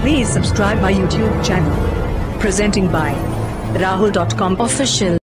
Please subscribe my YouTube channel. Presenting by Rahul.com official.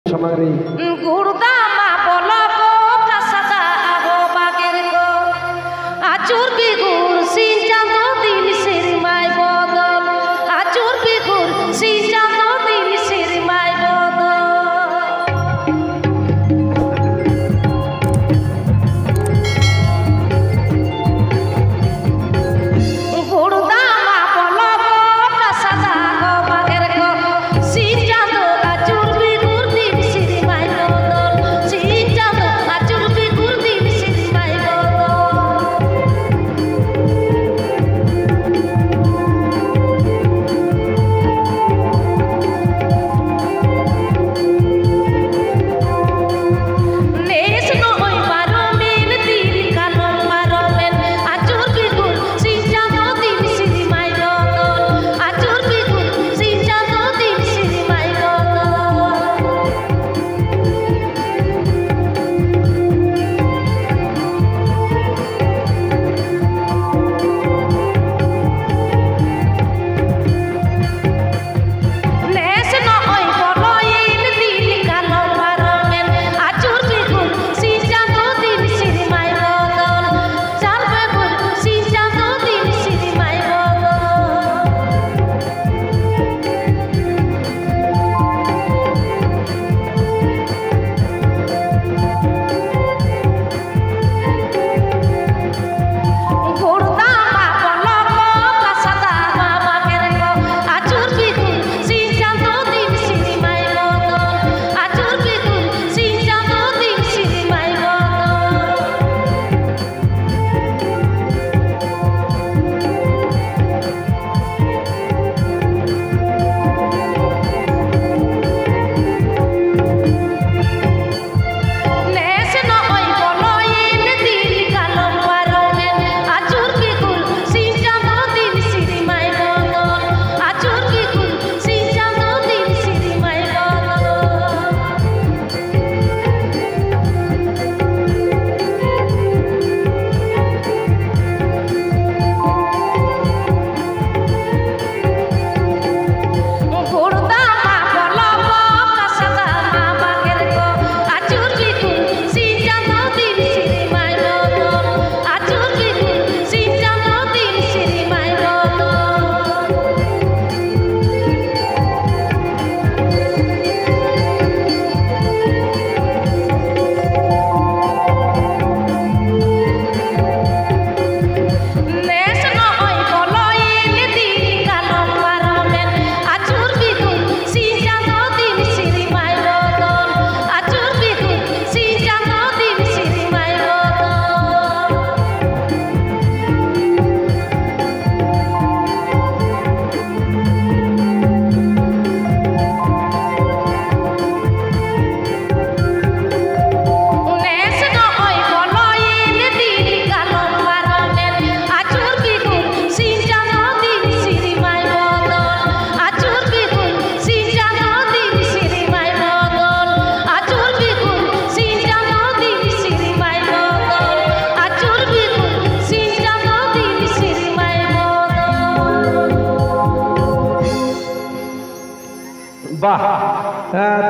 বাহ।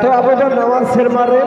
তো আবেদন নামাজ সেরমারে